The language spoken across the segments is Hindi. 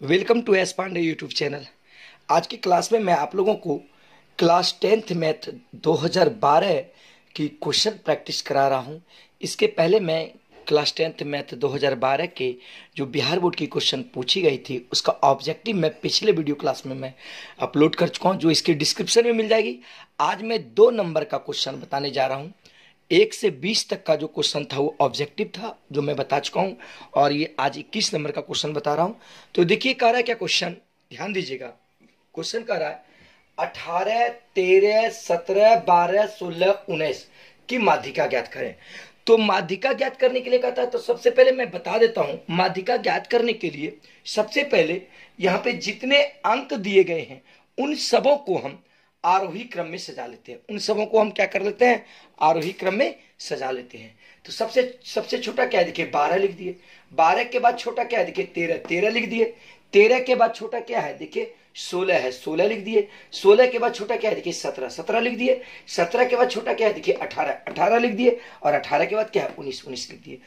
Welcome to S Pandey YouTube channel. आज की क्लास में मैं आप लोगों को क्लास टेंथ मैथ 2012 की क्वेश्चन प्रैक्टिस करा रहा हूँ। इसके पहले मैं क्लास टेंथ मैथ 2012 के जो बिहार बोर्ड की क्वेश्चन पूछी गई थी, उसका ऑब्जेक्टिव मैं पिछले वीडियो क्लास में मैं अपलोड कर चुका हूँ, जो इसके डिस्क्रिप्शन में मिल जाएगी। आज मैं दो नंबर का क्वेश्चन बताने जा रहा हूँ। एक से बीस तक का जो क्वेश्चन था वो ऑब्जेक्टिव था, जो मैं बता चुका हूँ, और ये आज इक्कीस नंबर का क्वेश्चन बता रहा हूँ। तो देखिए, कह रहा है क्या क्वेश्चन ध्यान दीजिएगा। क्वेश्चन कह रहा है, अठारह, तेरह, सत्रह, बारह, सोलह, उन्नीस की माध्यिका ज्ञात करें। तो माध्यिका ज्ञात करने के लिए कहता है तो सबसे पहले मैं बता देता हूँ, माध्यिका ज्ञात करने के लिए सबसे पहले यहाँ पे जितने अंक दिए गए हैं, उन सबों को हम आरोही क्रम में सजा लेते हैं। उन सबों को हम क्या कर लेते हैं? आरोही क्रम में सजा लेते हैं। तो सबसे सबसे छोटा क्या देखिए, बारह लिख दिए। बारह के बाद छोटा क्या है? देखिए, तेरह। तेरह लिख दिए। तेरह के बाद छोटा क्या है? देखिए, सोलह है। सोलह लिख दिए। सोलह के बाद छोटा क्या है? देखिए, सत्रह। सत्रह लिख दिए। सत्रह के बाद छोटा क्या है? देखिए, अठारह। अठारह लिख दिए। और अठारह के बाद क्या है? उन्नीस। उन्नीस लिख दिए।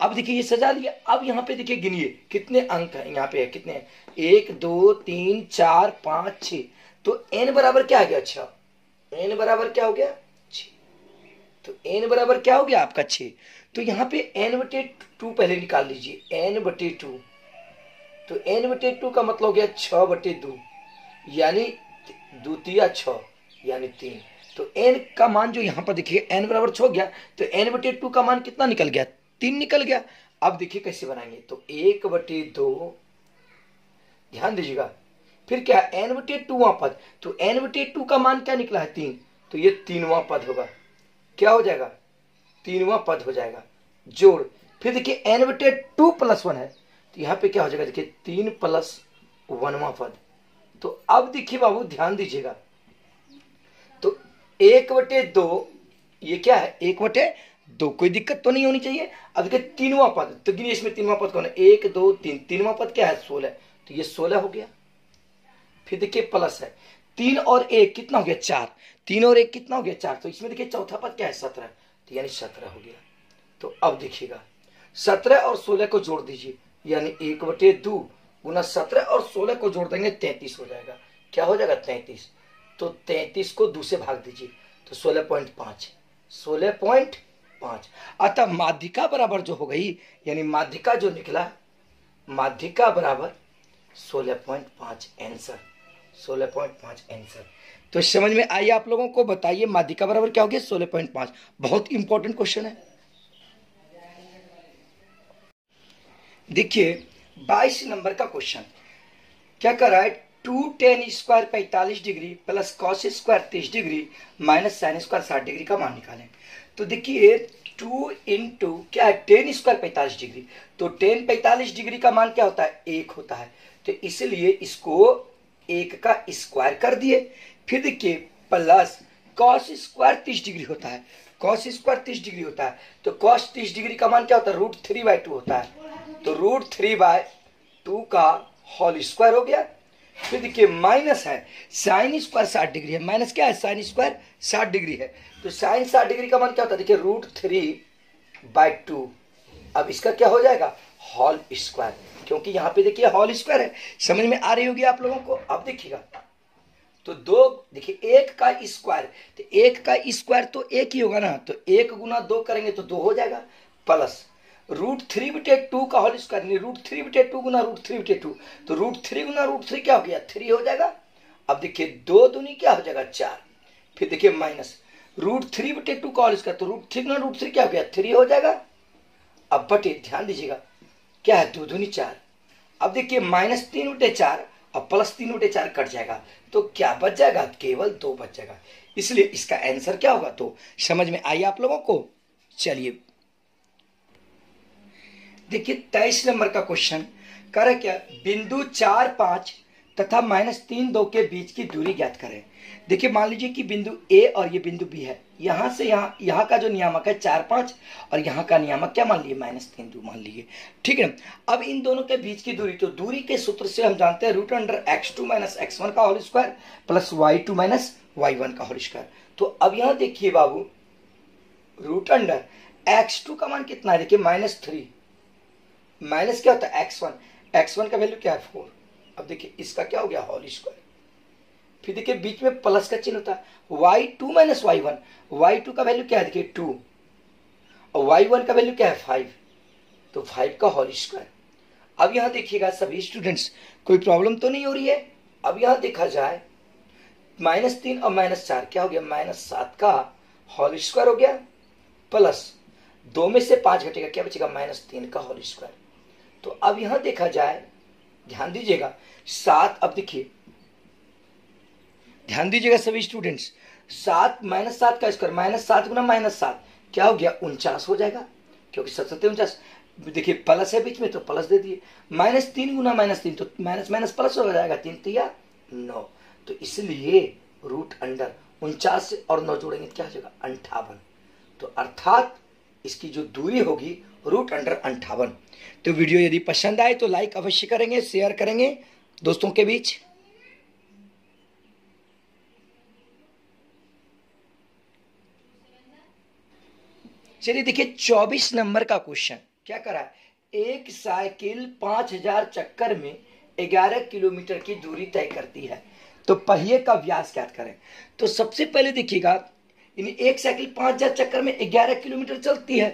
अब देखिए, ये सजा लिया। अब यहाँ पे देखिए, गिनिए। कितने अंक है? यहाँ पे है, कितने एक, दो, तीन, चार, पाँच छ तो एन बराबर क्या आ गया? अच्छा। एन बराबर क्या हो गया? छ। तो एन बराबर क्या हो गया आपका छ? तो यहाँ पे एन बटे टू पहले निकाल लीजिए। एन बटे टू। तो एन बटे टू का मतलब हो गया छ बटे दो। यानी द्वितीय छ, यानी तीन। तो एन का मान जो यहाँ पर देखिए एन बराबर छ गया। तो एन बटे टू का मान कितना निकल गया? तीन निकल गया। अब देखिए कैसे बनाएँगे। तो एक बटे दो। ध्यान दीजिएगा। फिर क्या एन बटे टूवा पद। तो एन बटे टू का मान क्या निकला है? तीन। तो ये तीनवा पद होगा। क्या हो जाएगा? तीनवा पद हो जाएगा। जोड़। फिर देखिए एन बटे टू प्लस वन है। तो यहाँ पे क्या हो जाएगा? देखिए, तीन प्लस वनवा पद। तो अब देखिए बाबू, ध्यान दीजिएगा। तो एक बटे दो, ये क्या है? एक बटे दो, कोई दिक्कत तो नहीं होनी चाहिए। अब देखिए तीनवा पद। तो गिनिए इसमें तीनवा पद कौन है? एक, दो, तीन। तीनवा पद क्या है? सोलह। तो ये सोलह हो गया। फिर देखिए प्लस है। तीन और एक कितना हो गया? चार। तीन और एक कितना हो गया? चार। तो इसमें देखिए चौथा पद क्या है? सत्रह। तो यानी सत्रह हो गया। तो अब देखिएगा। सत्रह और सोलह को जोड़ दीजिए। यानी एक बटे दो गुना सत्रह और सोलह को जोड़ देंगे, तैतीस हो जाएगा। क्या हो जाएगा? तैतीस। तो तैतीस को दो से भाग दीजिए। तो सोलह पॉइंट पाँच। सोलह पॉइंट पाँच। अतः माध्यिका बराबर जो हो गई, यानी माध्यिका जो निकला, माध्यिका बराबर सोलह पॉइंट पाँच आंसर। सोलह पॉइंट पाँच आंसर तो समझ में आइए आप लोगों को? बताइए माध्यिका बराबर क्या हो गया सोलह पॉइंट पाँच. बहुत इंपॉर्टेंट क्वेश्चन है। देखिए, बाईस नंबर का क्वेश्चन क्या कर रहा है? टू टेन स्क्वायर पैंतालीस डिग्री प्लस कॉस स्क्वायर तीस डिग्री माइनस साइन स्क्वायर साठ डिग्री का मान निकालें। तो देखिए टू इंटू क्या है? टेन स्क्वायर पैंतालीस डिग्री तो टेन पैंतालीस डिग्री का मान क्या होता है? एक होता है। तो इसलिए इसको एक का स्क्वायर कर दिए, फिर देखिए प्लस कॉस स्क्वायर तीस डिग्री होता है। कॉस स्क्वायर तीस डिग्री होता है तो कॉस तीस डिग्री का मान क्या होता है? रूट थ्री बाय टू होता है। तो रूट थ्री बाय टू का होल स्क्वायर हो गया। फिर देखिए माइनस है साइन स्क्वायर साठ डिग्री है। माइनस क्या है? साइन स्क्वायर साठ डिग्री है। तो साइन साठ डिग्री का मान क्या होता है? देखिए रूट थ्री बाय टू अब इसका क्या हो जाएगा? हॉल स्क्वायर क्योंकि यहाँ पे देखिए हॉल स्क्वायर है। समझ में आ रही होगी आप लोगों को? अब देखिएगा। तो दो, देखिए, एक का स्क्वायर। तो एक का स्क्वायर तो एक ही होगा ना? तो एक गुना दो करेंगे तो दो हो जाएगा, प्लस। रूट थ्री बटे टू का होल स्क्वायर नहीं रूट थ्री बटे टू गुना रूट थ्री बटे टू। तो रूट थ्री गुना रूट थ्री क्या हो गया? थ्री हो जाएगा। अब देखिए, दो दूनी क्या हो जाएगा? चार। फिर देखिए, माइनस। रूट थ्री बटे टू का होल स्क्वायर तो रूट थ्री गुना रूट थ्री क्या हो गया? थ्री हो जाएगा। अब बटे, ध्यान दीजिएगा। क्या है? दो दूनी चार। अब देखिए, माइनस तीन बटे चार और प्लस तीन बटे चार कट जाएगा। तो क्या बच जाएगा? केवल दो बच जाएगा। इसलिए इसका आंसर क्या होगा? तो समझ में आई आप लोगों को? चलिए। देखिए, तेईस नंबर का क्वेश्चन। करे क्या? बिंदु चार पाँच तथा माइनस तीन दो के बीच की दूरी ज्ञात करें। देखिए, मान लीजिए कि बिंदु ए और ये बिंदु बी है। यहाँ से यहाँ यहाँ का जो नियामक है चार पाँच, और यहाँ का नियामक क्या मान लिए? माइनस तीन दो मान लीजिए ठीक है अब इन दोनों के बीच की दूरी तो दूरी के सूत्र से हम जानते हैं root under x two minus x one का whole square plus y two minus y one का होल स्क्वायर तो अब यहाँ देखिए बाबू रूट अंडर एक्स टू का मान कितना है? देखिए माइनस थ्री माइनस क्या होता है? एक्स वन एक्स वन का वैल्यू क्या है? फोर अब देखिए, इसका क्या हो गया? होल स्क्वायर फिर देखिए बीच में प्लस का चिन्ह होता है। Y two minus y one y two का वैल्यू क्या है? देखिए टू और वाई वन का वैल्यू क्या है? फाइव तो फाइव का होल स्क्वायर अब यहाँ देखिएगा सभी स्टूडेंट्स कोई प्रॉब्लम तो नहीं हो रही है? अब यहाँ देखा जाए माइनस तीन और माइनस चार, क्या हो गया? माइनस सात का होल स्क्वायर हो गया। प्लस दो में से पाँच घटेगा, क्या बचेगा? माइनस तीन का होल स्क्वायर तो अब यहाँ देखा जाए, ध्यान दीजिएगा, सात, अब देखिए ध्यान दीजिएगा सभी स्टूडेंट्स सात माइनस सात का स्क्वायर माइनस सात गुना माइनस सात, क्या हो गया? उनचास हो जाएगा, क्योंकि सत्तर उनचास। देखिए प्लस है बीच में तो प्लस दे दिए। माइनस तीन गुना माइनस तीन तो माइनस माइनस प्लस हो जाएगा तीन तिया नौ। तो इसलिए रूट अंडर उनचास से और नौ जोड़ेंगे क्या हो जाएगा? अंठावन। तो अर्थात इसकी जो दूरी होगी रूट अंडर अंठावन। तो वीडियो यदि पसंद आए तो लाइक अवश्य करेंगे शेयर करेंगे। दोस्तों के बीच चलिए देखिए, चौबीस नंबर का क्वेश्चन। क्या करा है? एक साइकिल पाँच हज़ार चक्कर में ग्यारह किलोमीटर की दूरी तय करती है। तो पहिए का व्यास ज्ञात करें। तो सबसे पहले देखिएगा एक साइकिल पाँच हज़ार चक्कर में ग्यारह किलोमीटर चलती है।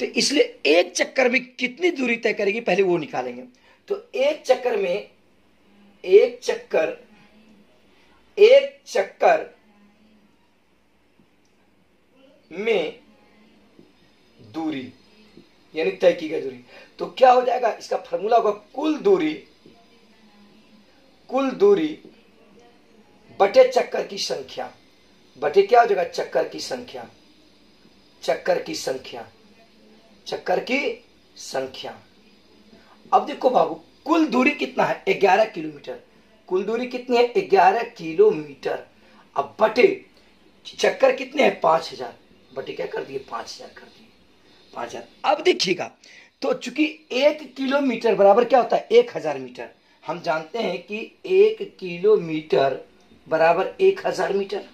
तो इसलिए एक चक्कर में कितनी दूरी तय करेगी, पहले वो निकालेंगे। तो एक चक्कर में, एक चक्कर एक चक्कर में दूरी, यानी तय की गई दूरी। तो क्या हो जाएगा? इसका फॉर्मूला होगा कुल दूरी कुल दूरी बटे चक्कर की संख्या। बटे क्या हो जाएगा? चक्कर की संख्या। चक्कर की संख्या। चक्कर की संख्या। अब देखो बाबू, कुल दूरी कितना है? ग्यारह किलोमीटर। कुल दूरी कितनी है? ग्यारह किलोमीटर। अब बटे चक्कर कितने हैं? पाँच हज़ार। बटे क्या कर दिए? पाँच हज़ार कर दिए। पाँच हज़ार अब देखिएगा तो चूँकि एक किलोमीटर बराबर क्या होता है? एक हज़ार मीटर। हम जानते हैं कि एक किलोमीटर बराबर एक हज़ार मीटर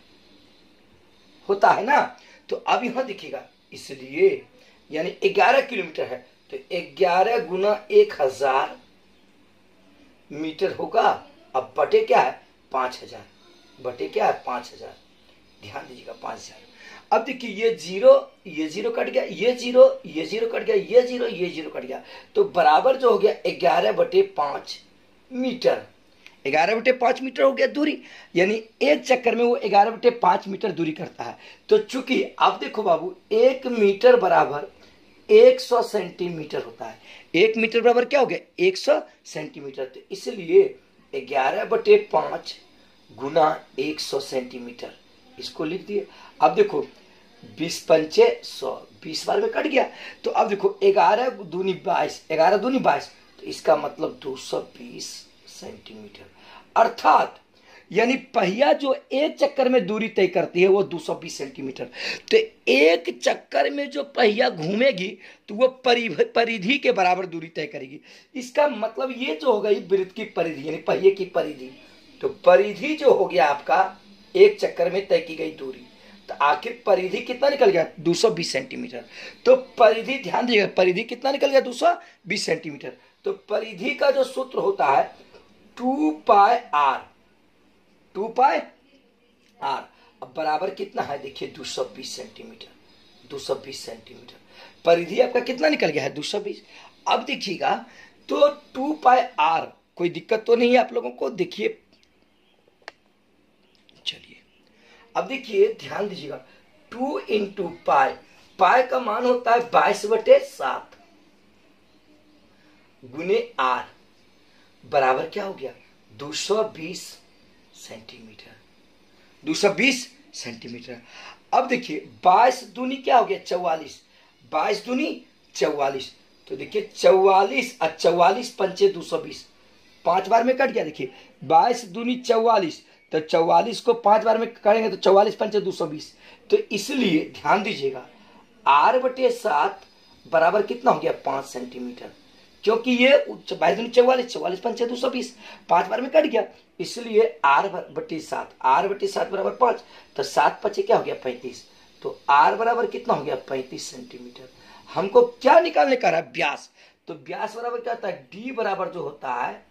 होता है ना? तो अब यहाँ देखिएगा, इसलिए यानी ग्यारह किलोमीटर है तो ग्यारह गुना एक हज़ार मीटर होगा। अब बटे क्या है? पाँच हज़ार। बटे क्या है? पाँच हज़ार। ध्यान दीजिएगा, पाँच हज़ार। अब देखिए, ये ज़ीरो ये ज़ीरो कट गया, ये ज़ीरो ये ज़ीरो कट गया, ये ज़ीरो ये ज़ीरो कट गया। तो बराबर जो हो गया, ग्यारह बटे पाँच मीटर। ग्यारह बटे पाँच मीटर हो गया दूरी, यानी एक चक्कर में वो ग्यारह बटे पाँच मीटर दूरी करता है। तो चूँकि आप देखो बाबू, एक मीटर बराबर एक सौ सेंटीमीटर होता है। एक मीटर बराबर क्या हो गया? एक सौ सेंटीमीटर। तो इसलिए ग्यारह बटे पाँच गुना एक सौ सेंटीमीटर, इसको लिख दिए। अब देखो बीस पंचे सौ, बीस बार में कट गया। तो अब देखो, ग्यारह दूनी बाईस, ग्यारह दूनी बाईस तो इसका मतलब दो सौ बीस सेंटीमीटर। अर्थात, यानी पहिया जो एक चक्कर में दूरी तय करती है, वो 220 सेंटीमीटर। तो एक चक्कर में जो पहिया घूमेगी तो वो परिधि के बराबर दूरी तय करेगी। इसका मतलब ये जो होगा वृत्त की परिधि, यानी पहिए की परिधि। तो परिधि जो हो गया आपका, एक चक्कर में तय की गई दूरी। तो आखिर परिधि कितना निकल गया? 220 सेंटीमीटर। तो परिधि, ध्यान दीजिएगा, परिधि कितना निकल गया? 220 सेंटीमीटर। तो परिधि का जो सूत्र होता है, two pi r. Two pi r. अब बराबर कितना है? देखिए 220 सेंटीमीटर। 220 सेंटीमीटर। परिधि आपका कितना निकल गया है? 220 अब देखिएगा तो टू पाई आर, कोई दिक्कत तो नहीं है आप लोगों को? देखिए चलिए अब देखिए, ध्यान दीजिएगा, टू इंटू पाई पाई का मान होता है बाईस बटे सात, गुने आर बराबर क्या हो गया? 220 सेंटीमीटर 220 सेंटीमीटर। अब देखिए, बाईस दूनी क्या हो गया? चौवालीस। बाईस दूनी, चौवालीस। तो देखिए, चौवालीस और चौवालीस पंचे दो सौ बीस। पाँच बार में कट गया, देखिए, बाईस दूनी चौवालीस तो चौवालीस को पाँच बार में करेंगे तो चौवालीस पंचे दो सौ बीस। तो इसलिए ध्यान दीजिएगा, आर बटे सात बराबर कितना हो गया पाँच सेंटीमीटर? क्योंकि ये बाईस दूनी चौवालीस चौवालीस पंचे दो सौ बीस, पाँच बार में कट गया। इसलिए आर बटे सात, आर बटे सात बराबर पाँच तो सात पचे क्या हो गया पैंतीस? तो आर बराबर कितना हो गया पैंतीस सेंटीमीटर। हमको क्या निकालने का रहा ब्यास। तो ब्यास बराबर क्या होता है? डी बराबर जो होता है,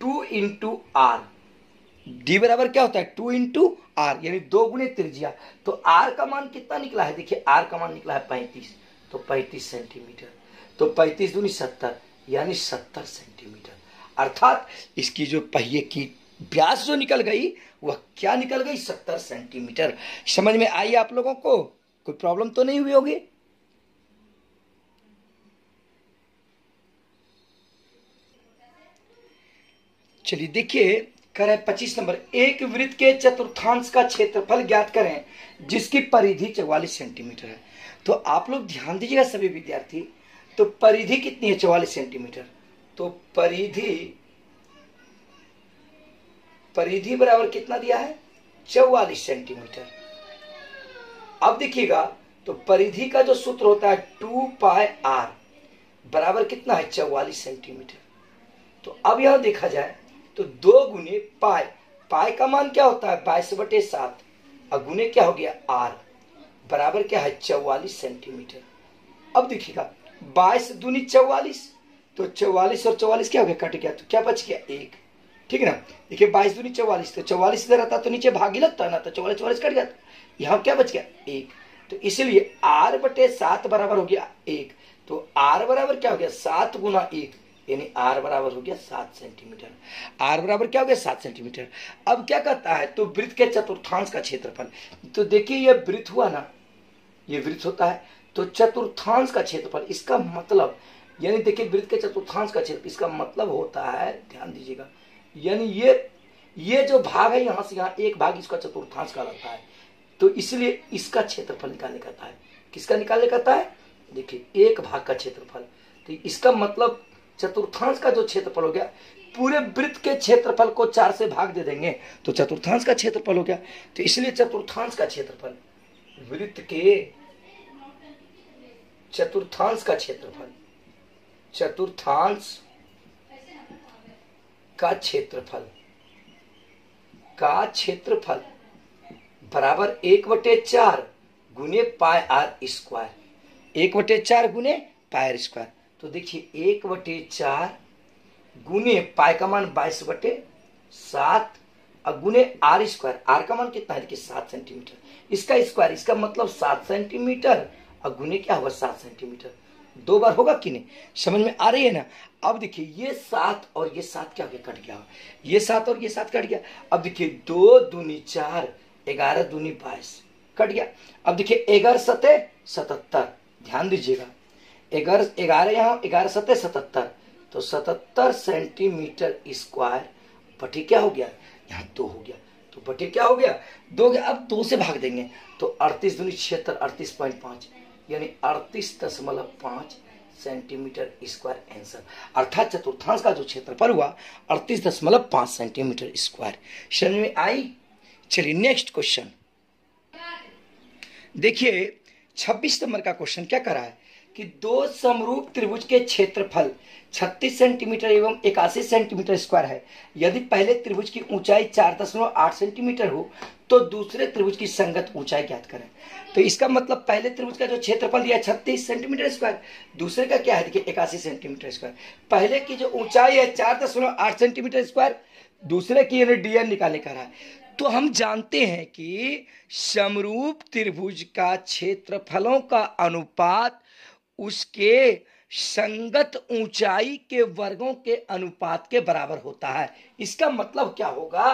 टू इंटू आर। डी बराबर क्या होता है? टू इंटू आर यानी दो गुणे त्रिज्या। तो आर का मान कितना निकला है? देखिए आर का मान निकला है पैंतीस। तो पैंतीस सेंटीमीटर। तो पैंतीस दूनी सत्तर, यानी सत्तर सेंटीमीटर। अर्थात इसकी जो पहिए की व्यास जो निकल गई, वह क्या निकल गई? सत्तर सेंटीमीटर। समझ में आई आप लोगों को? कोई प्रॉब्लम तो नहीं हुई होगी? चलिए, देखिए कर पच्चीस नंबर, एक वृत्त के चतुर्थांश का क्षेत्रफल ज्ञात करें, जिसकी परिधि चौवालीस सेंटीमीटर है। तो आप लोग ध्यान दीजिएगा सभी विद्यार्थी तो परिधि कितनी है चौवालीस सेंटीमीटर? तो परिधि परिधि बराबर कितना दिया है? चौवालीस सेंटीमीटर। अब देखिएगा तो परिधि का जो सूत्र होता है टू पाई आर, बराबर कितना है? चौवालीस सेंटीमीटर। तो अब यहाँ देखा जाए तो दो गुने पाई पाई का मान क्या होता है? बाईस बटे सात। और गुने क्या हो गया? आर। बराबर क्या है? चौवालीस सेंटीमीटर। अब देखिएगा, बाईस दूनी चौवालीस। तो चौवालीस और चौवालीस क्या हो गया? कट गया। तो क्या बच गया? एक। ठीक है ना? देखिए, बाईस दूनी चौवालीस। तो चौवालीस इधर रहता तो नीचे भागी लगता ना? तो चौवालीस चौवालीस कट गया। यहाँ क्या बच गया? एक। तो इसलिए आर बटे सात बराबर हो गया एक। तो आर बराबर क्या हो गया? सात गुना एक। यानी आर बराबर हो गया सात सेंटीमीटर। आर बराबर क्या हो गया सात सेंटीमीटर? अब क्या कहता है? तो वृत्त के चतुर्थांश का क्षेत्रफल। तो देखिए ये वृत्त हुआ ना, ये वृत्त होता है तो चतुर्थांश का क्षेत्रफल, इसका मतलब यानी देखिए वृत्त के चतुर्थांश का क्षेत्र, इसका मतलब होता है, ध्यान दीजिएगा, यानी ये ये जो भाग है यहाँ से यहाँ, एक भाग इसका चतुर्थांश का रहता है। तो इसलिए इसका क्षेत्रफल निकालने कहता है किसका निकालने कहता है देखिए, एक भाग का क्षेत्रफल। तो इसका मतलब चतुर्थांश का जो क्षेत्रफल हो गया, पूरे वृत्त के क्षेत्रफल को चार से भाग दे देंगे तो चतुर्थांश का क्षेत्रफल हो गया। तो इसलिए चतुर्थांश का क्षेत्रफल, वृत्त के चतुर्थांश का क्षेत्रफल, चतुर्थांश का क्षेत्रफल का क्षेत्रफल बराबर एक बटे चार गुने पाए आर स्क्वायर। एक बटे चार गुने पायर स्क्वायर। तो देखिए, एक बटे चार गुने पाए का मान बाईस बटे सात और गुने आर स्क्वायर। आर का मान कितना है? देखिए, सात सेंटीमीटर। इसका स्क्वायर, इसका मतलब सात सेंटीमीटर और गुने क्या होगा? सात सेंटीमीटर। दो बार होगा कि नहीं? समझ में आ रही है ना? अब देखिए, ये सात और ये सात क्या हो गया? कट गया। ये सात और ये सात कट गया। अब देखिए, दो दूनी चार, ग्यारह दूनी बाईस कट गया। अब देखिए, ग्यारह सतह सतहत्तर। ध्यान दीजिएगा। ग्यारह यहाँ ग्यारह सतह सतहत्तर। तो सतहत्तर सेंटीमीटर स्क्वायर बटे क्या हो गया? यहाँ दो हो गया। तो बटे क्या हो गया? दो गया। अब दो से भाग देंगे। तो अड़तीस दूनी छिहत्तर, अड़तीस पॉइंट पाँच। यानी अड़तीस दशमलव पाँच सेंटीमीटर स्क्वायर आंसर। अर्थात चतुर्थांश का जो क्षेत्रफल हुआ, अड़तीस दशमलव पाँच सेंटीमीटर स्क्वायर। समझ में आई। चलिए नेक्स्ट क्वेश्चन। देखिए 26 नंबर का क्वेश्चन क्या करा है? कि दो समरूप त्रिभुज के क्षेत्रफल 36 सेंटीमीटर एवं इक्यासी सेंटीमीटर स्क्वायर है। यदि पहले त्रिभुज की ऊंचाई चार दशमलव आठ सेंटीमीटर हो तो दूसरे त्रिभुज की संगत ऊंचाई ज्ञात करें। तो इसका मतलब पहले त्रिभुज का जो क्षेत्रफल दिया छत्तीस सेंटीमीटर स्क्वायर, दूसरे का क्या है? देखिए, इक्यासी सेंटीमीटर स्क्वायर। पहले की जो ऊंचाई है चार दशमलव आठ सेंटीमीटर स्क्वायर, दूसरे की यानी डीएन निकालने का रहा है। तो हम जानते हैं कि समरूप त्रिभुज का क्षेत्रफलों का अनुपात उसके संगत ऊंचाई के वर्गों के अनुपात के बराबर होता है। इसका मतलब क्या होगा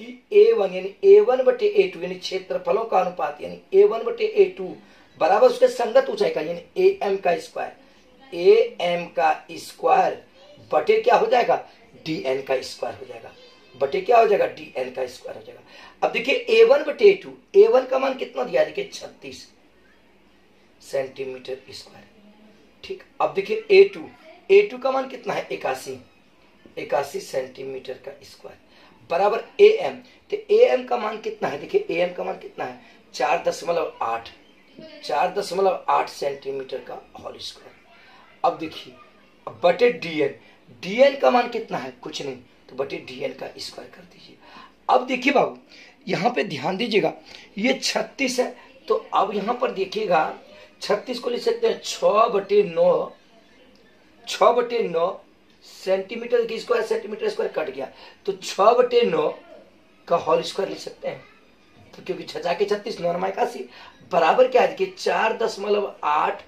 कि ए वन यानी ए वन बटे ए टू यानी क्षेत्रफलों का अनुपात यानी ए वन बटे ए टू बराबर उसके संगत ऊंचाई का यानी ए एम का स्क्वायर ए एम का स्क्वायर बटे क्या हो जाएगा? डी एन का स्क्वायर हो जाएगा। बटे क्या हो जाएगा? डी एन का स्क्वायर हो जाएगा। अब देखिए ए वन बटे ए टू ए वन का मान कितना दिया? देखिए छत्तीस सेंटीमीटर स्क्वायर ठीक, अब देखिए ए टू ए टू का मान कितना है? इक्यासी इक्यासी सेंटीमीटर का स्क्वायर बराबर ए एम तो ए एम का मान कितना है? देखिए ए एम का मान कितना है? चार दशमलव आठ. चार दशमलव आठ सेंटीमीटर का होल स्क्वायर अब देखिए बटे डीएन डीएन का मान कितना है? कुछ नहीं. तो बटे डीएन का स्क्वायर कर दीजिए. अब देखिए बाबू, यहाँ पे ध्यान दीजिएगा, ये छत्तीस है तो अब यहाँ पर देखिएगा छत्तीस को लिख सकते हैं छ बटे नौ छ बटे नौ सेंटीमीटर, की स्क्वायर सेंटीमीटर स्क्वायर कट गया। तो छ बटे नौ का होल स्क्वायर लिख सकते हैं। तो क्योंकि छचा के छत्तीस, नौ इक्यासी, बराबर क्या है? देखिए, चार दशमलव आठ,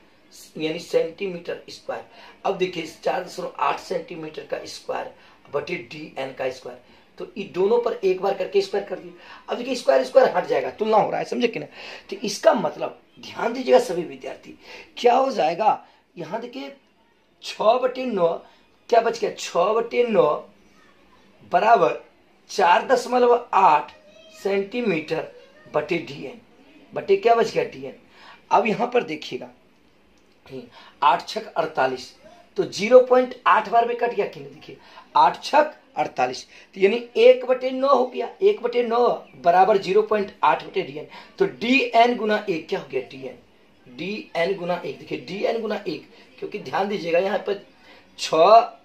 यानी सेंटीमीटर स्क्वायर। अब देखिए, चार दशमलव आठ सेंटीमीटर का स्क्वायर बटे डी एन का स्क्वायर। तो इन दोनों पर एक बार करके स्क्वायर कर दिए अब देखिए स्क्वायर स्क्वायर हट जाएगा, तुलना हो रहा है, समझे कि ना तो इसका मतलब ध्यान दीजिएगा सभी विद्यार्थी, क्या हो जाएगा? यहाँ देखिए छ बटे नौ, क्या बच गया? छ बटे नौ बराबर चार दशमलव आठ सेंटीमीटर बटे डी एन बटे क्या बच गया? डी एन अब यहाँ पर देखिएगा आठ छक अड़तालीस तो ज़ीरो पॉइंट आठ बार में कट गया कि नहीं? देखिए, आठ छक अड़तालीस। तो यानी एक बटे नौ हो गया, एक बटे नौ बराबर ज़ीरो पॉइंट आठ बटे डी एन तो डी एन गुना एक क्या हो गया? डी एन डी एन गुना एक। देखिए डी एन गुना एक, क्योंकि ध्यान दीजिएगा यहाँ पर छ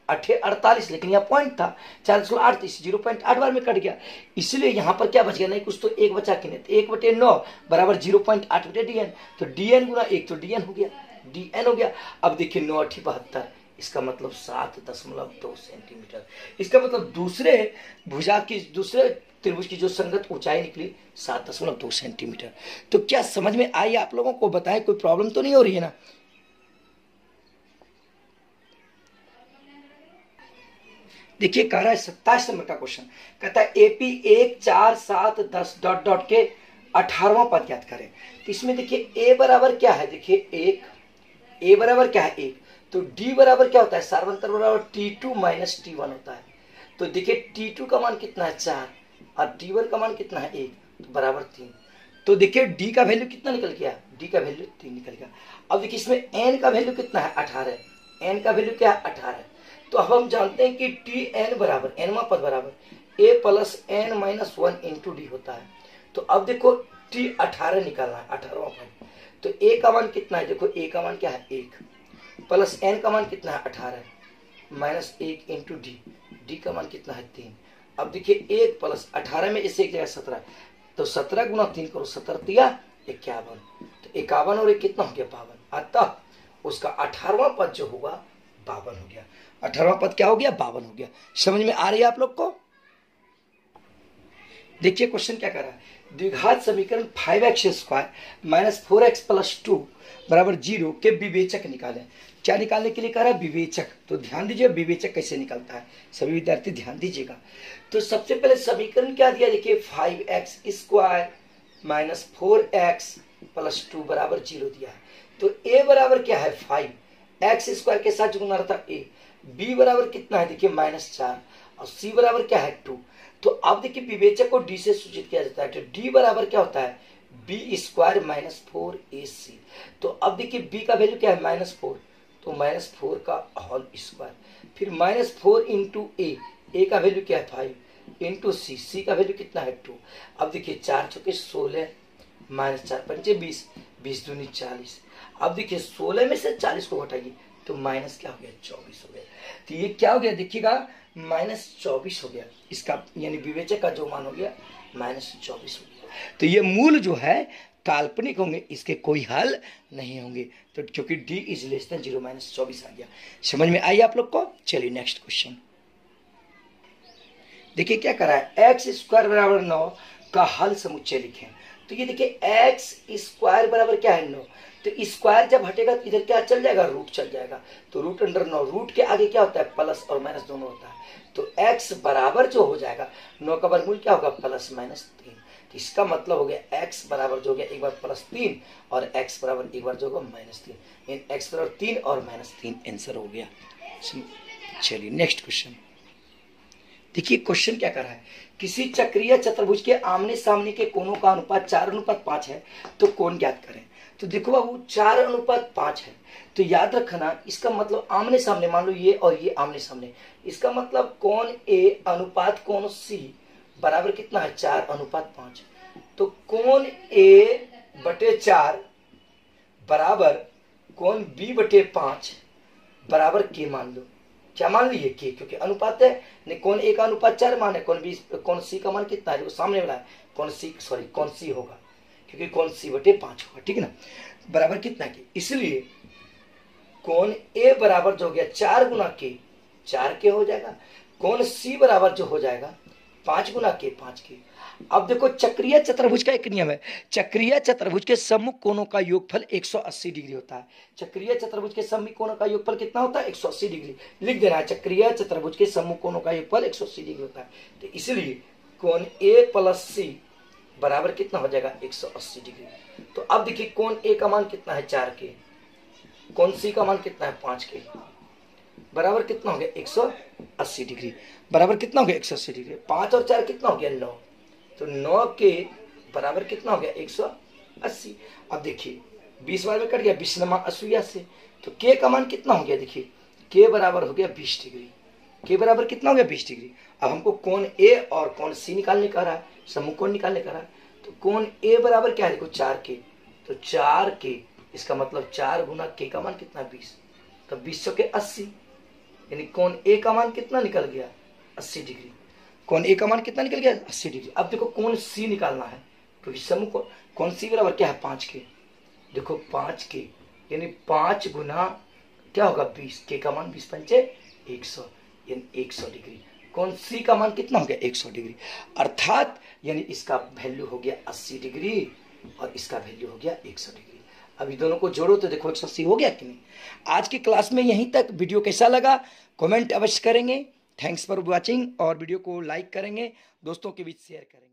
अठे अड़तालीस, लेकिन यहाँ पॉइंट था चार सौ अड़तीस ज़ीरो पॉइंट आठ बार में कट गया। इसलिए यहाँ पर क्या बच गया? नहीं, कुछ तो एक बचा कि नहीं। तो एक बटे नौ बराबर ज़ीरो पॉइंट आठ बटे डी एन तो डी एन गुना एक तो डी एन हो गया। डी एन हो गया। अब देखिए, नौ अठी बहत्तर। इसका मतलब सात दशमलव दो सेंटीमीटर। इसका मतलब दूसरे भुजा की, दूसरे त्रिभुज की जो संगत ऊंचाई निकली, सात दशमलव दो सेंटीमीटर। तो क्या समझ में आई आप लोगों को बताएँ? कोई प्रॉब्लम तो नहीं हो रही है ना? देखिए, कह रहा है सत्ताईस नंबर का क्वेश्चन। कहता है एपी एक चार सात दस डॉट डॉट के अठारवा पद ज्ञात करें। तो इसमें देखिए, ए बराबर क्या है? देखिए, एक, ए बराबर क्या है? एक। तो डी बराबर क्या होता है? सार्वंतर बराबर T two minus T one होता है। तो देखिए टी टू का मान कितना है? चार। और टी वन का मान कितना है? एक। तो बराबर तीन। तो देखिए डी का वैल्यू कितना निकल गया? डी का वैल्यू तीन निकल गया। अब देखिए, इसमें एन का वैल्यू कितना है? अठारह एन का वैल्यू क्या है? अठारह तो अब हम जानते हैं कि टी एन बराबर एनवा पद बराबर A plus N minus one into D होता है। तो अब देखो टी अठारह निकालना है, अठारहवा पद तो ए का मान कितना है? देखो ए का मान क्या है? एक। प्लस एन का मान कितना है? अठारह। माइनस एक इंटू डी। डी का मान कितना है? तीन। अब देखिए, एक प्लस अठारह में इससे एक जगह सत्रह। तो सत्रह गुना तीन करो, सत्रह दिया, इक्यावन। तो इक्यावन और एक कितना हो गया? बावन। अतः उसका अठारवा पद जो होगा, बावन हो गया। अठारवा पद क्या हो गया? बावन हो गया। समझ में आ रही है आप लोग को? देखिए क्वेश्चन क्या कर रहा है? द्विघात समीकरण five x square minus four x plus two बराबर ज़ीरो के विवेचक निकालें। क्या निकालने के लिए कह रहा है, विवेचक। तो ध्यान दीजिए, विवेचक कैसे निकलता है? सभी विद्यार्थी ध्यान दीजिएगा। तो सबसे पहले समीकरण क्या दिया? देखिए five x square minus four x plus two बराबर ज़ीरो दिया है। तो ए बराबर क्या है? फाइव एक्स स्क्वायर के साथ गुना था ए बी बराबर कितना है? देखिए माइनस चार। और सी बराबर क्या है? टू तो अब देखिए, विवेचक को डी से सूचित किया जाता है। तो डी बराबर क्या होता है? B square minus four A C तो अब देखिए बी का वैल्यू क्या है? माइनस फोर तो माइनस फोर का होल स्क्वायर फिर minus four into A A का वैल्यू क्या है फाइव इंटू सी सी का वैल्यू कितना है टू अब देखिए, चार चौके सोलह माइनस चार पंचे बीस बीस दूनी चालीस। अब देखिए, सोलह में से चालीस को घटाइए तो माइनस क्या हो गया? चौबीस हो गया। तो ये क्या हो गया? देखिएगा माइनस चौबीस हो गया। इसका यानी विवेचक का जो मान हो गया माइनस चौबीस हो गया। तो ये मूल जो है काल्पनिक होंगे, इसके कोई हल नहीं होंगे। तो क्योंकि D is less than zero minus चौबीस आ गया। समझ में आई आप लोग को? चलिए नेक्स्ट क्वेश्चन देखिए क्या करा है? एक्स स्क्वायर बराबर नौ का हल समुच्चय लिखें। तो ये देखिए एक्स स्क्वायर बराबर क्या है नौ? तो स्क्वायर जब हटेगा तो इधर क्या चल जाएगा? रूट चल जाएगा। तो रूट अंडर नौ रूट के आगे क्या होता है? प्लस और माइनस दोनों होता है। तो एक्स बराबर जो हो जाएगा, नौ का वर्गमूल क्या होगा? प्लस माइनस तीन। इसका मतलब हो गया x बराबर जो गया एक बार प्लस तीन और x बराबर एक बार जो होगा माइनस तीन। इन x बराबर तीन और माइनस तीन आंसर हो गया। चलिए नेक्स्ट क्वेश्चन देखिए क्वेश्चन क्या कर रहा है? किसी चक्रीय चतुर्भुज के आमने सामने के कोणों का अनुपात चार अनुपात पाँच है तो कौन ज्ञात करें? तो देखो बाबू, चार अनुपात पाँच है। तो याद रखना, इसका मतलब आमने सामने मान लो ये और ये आमने सामने इसका मतलब कौन ए, अनुपात कौन सी बराबर कितना है? चार अनुपात पाँच। तो कौन ए बटे चार बराबर कौन बी बटे पाँच बराबर के मान लो। क्या मान लिए के? क्योंकि अनुपात है। नहीं कौन ए का अनुपात चार मान है कौन बी कौन सी का मान कितना है? वो सामने वाला है। कौन सी सॉरी कौन सी होगा। क्योंकि कौन सी बटे पाँच होगा, ठीक है ना? बराबर कितना के? इसलिए कौन ए बराबर जो हो गया चार गुना के, चार के हो जाएगा। कौन सी बराबर जो हो जाएगा पाँच गुना के, पाँच के। अब देखो, चक्रीय चतुर्भुज का एक नियम है। चक्रीय चतुर्भुज के सम्मुख कोणों का योगफल 180 डिग्री होता है। चक्रीय चतुर्भुज के सम्मुख कोणों का योगफल कितना होता है? 180 डिग्री। लिख देना है, चक्रीय चतुर्भुज के सम्मुख कोणों का योगफल 180 डिग्री होता है। तो इसलिए कोण ए प्लस सी बराबर कितना हो जाएगा? 180 डिग्री। तो अब देखिए कोण ए का मान कितना है? चार के। कौन सी का मान कितना है? पाँच के। बराबर कितना हो गया? 180 डिग्री। बराबर कितना हो गया? 180 डिग्री। पाँच और चार कितना हो गया? नौ। तो नौ के बराबर कितना हो गया? 180 अब देखिए, बीस बार में कट गया, बीस नमा असुया से तो के का मान कितना हो गया? देखिए, के बराबर हो गया बीस डिग्री। के बराबर कितना हो गया? बीस डिग्री। अब हमको कौन ए और कौन सी निकालने का रहा है समूह कौन निकालने का रहा। है तो कौन ए बराबर क्या है? देखो, चार के। तो चार के, इसका मतलब चार गुना के का मान कितना? बीस। तो बीस सौ के अस्सी। यानी कौन ए का मान कितना निकल गया? अस्सी डिग्री। कौन ए का मान कितना निकल गया? अस्सी डिग्री। अब देखो कौन सी निकालना है तो समूह को कौन सी बराबर क्या है? पाँच के देखो पाँच के यानी पाँच गुना क्या होगा? बीस। के का मान बीस पंचे एक सौ, यानी एक सौ डिग्री। कौन सी का मान कितना हो गया? एक सौ डिग्री। अर्थात, यानी इसका वैल्यू हो गया अस्सी डिग्री और इसका वैल्यू हो गया एक सौ डिग्री। अभी दोनों को जोड़ो तो देखो एक हो गया कि नहीं। आज की क्लास में यहीं तक वीडियो कैसा लगा, कमेंट अवश्य करेंगे। थैंक्स फॉर वॉचिंग और वीडियो को लाइक करेंगे, दोस्तों के बीच शेयर करेंगे।